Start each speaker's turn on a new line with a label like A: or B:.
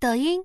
A: 抖音